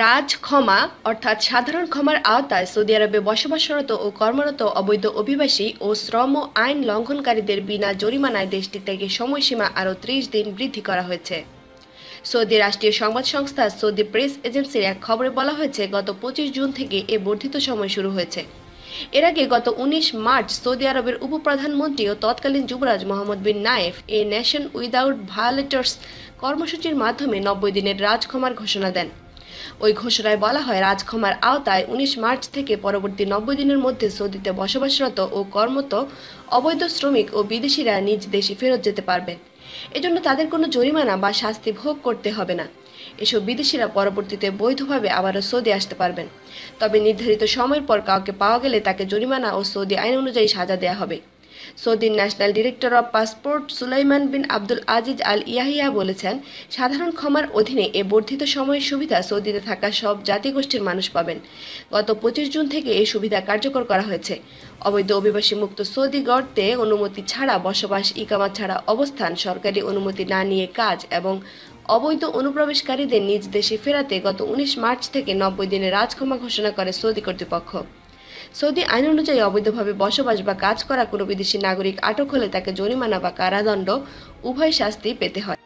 রাজ ক্ষমা, অর্থাৎ সাধারণ ক্ষমার আওতায় সৌদি আরবে বসবাসরত ও কর্মরত অবৈধ অভিবাসী ও শ্রম আইন লঙ্ঘনকারীদের বিনা জরিমানায় দেশটি থেকে সময়সীমা আরও ত্রিশ দিন বৃদ্ধি করা হয়েছে। সৌদি রাষ্ট্রীয় সংবাদ সংস্থা সৌদি প্রেস এজেন্সির এক খবরে বলা হয়েছে, গত পঁচিশ জুন থেকে এ বর্ধিত সময় শুরু হয়েছে। এর আগে গত উনিশ মার্চ সৌদি আরবের উপপ্রধানমন্ত্রী ও তৎকালীন যুবরাজ Mohammed bin Nayef a nation without violators কর্মসূচির মাধ্যমে নব্বই দিনের রাজক্ষমার ঘোষণা দেন। ওই ঘোষণায় বলা হয় রাজক্ষমার আওতায় উনিশ মার্চ থেকে পরবর্তী নব্বই দিনের মধ্যে সৌদিতে বসবাসরত ও কর্মরত অবৈধ শ্রমিক ও বিদেশিরা নিজ দেশে ফেরত যেতে পারবেন। এজন্য তাদের কোনো জরিমানা বা শাস্তি ভোগ করতে হবে না। এসব বিদেশিরা পরবর্তীতে বৈধভাবে আবারও সৌদি আসতে পারবেন। তবে নির্ধারিত সময়ের পর কাউকে পাওয়া গেলে তাকে জরিমানা ও সৌদি আইন অনুযায়ী সাজা দেওয়া হবে। সৌদির national director of passport Sulaiman bin Abdul Aziz Al Yahya বলেছেন, সাধারণ ক্ষমার অধীনে এ বর্ধিত সময়ের সুবিধা সৌদিতে থাকা সব জাতিগোষ্ঠীর মানুষ পাবেন। গত পঁচিশ জুন থেকে এই সুবিধা কার্যকর করা হয়েছে। অবৈধ অভিবাসী মুক্ত সৌদি গর্তে অনুমতি ছাড়া বসবাস ইকামা ছাড়া অবস্থান সরকারি অনুমতি না নিয়ে কাজ এবং অবৈধ অনুপ্রবেশকারীদের নিজ দেশে ফেরাতে গত উনিশ মার্চ থেকে নব্বই দিনের রাজক্ষমা ঘোষণা করে সৌদি কর্তৃপক্ষ। সৌদি আইন অনুযায়ী অবৈধভাবে বসবাস বা কাজ করা কোনো বিদেশি নাগরিক আটক হলে তাকে জরিমানা বা কারাদণ্ড, উভয় শাস্তি পেতে হয়।